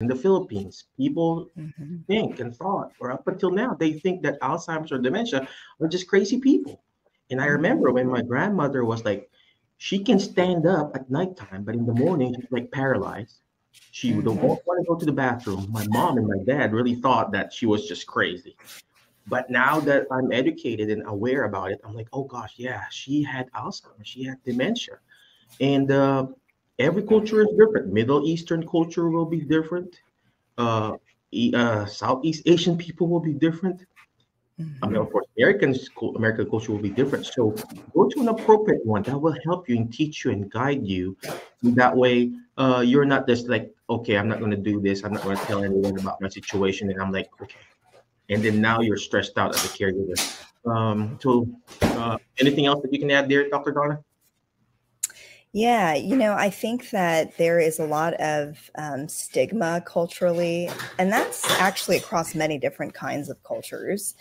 in the Philippines, people mm-hmm. think and thought, or up until now, they think that Alzheimer's or dementia are just crazy people. And I mm-hmm. remember when my grandmother was like, she can stand up at nighttime, but in the morning she's like paralyzed. She mm-hmm. don't want to go to the bathroom. My mom and my dad really thought that she was just crazy. But now that I'm educated and aware about it, I'm like, oh gosh, yeah, she had Alzheimer's, she had dementia. And uh, every culture is different. Middle Eastern culture will be different. Uh, uh, Southeast Asian people will be different. Mm-hmm. I mean, of course, American American culture will be different. So go to an appropriate one that will help you and teach you and guide you. That way, uh, you're not just like, okay, I'm not going to do this. I'm not going to tell anyone about my situation. And I'm like, okay. And then now you're stressed out as a caregiver. Um, so, uh, anything else that you can add there, Dr. Donna? Yeah, you know, I think that there is a lot of um, stigma culturally, and that's actually across many different kinds of cultures.